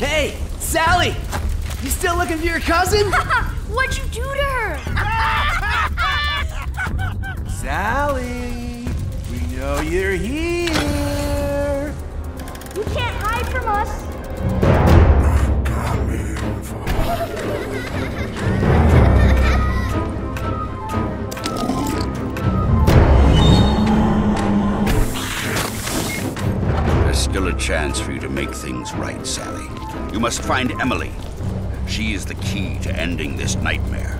Hey, Sally! You still looking for your cousin? What'd you do to her? Sally! We know you're here! Still a chance for you to make things right, Sally. You must find Emily. She is the key to ending this nightmare.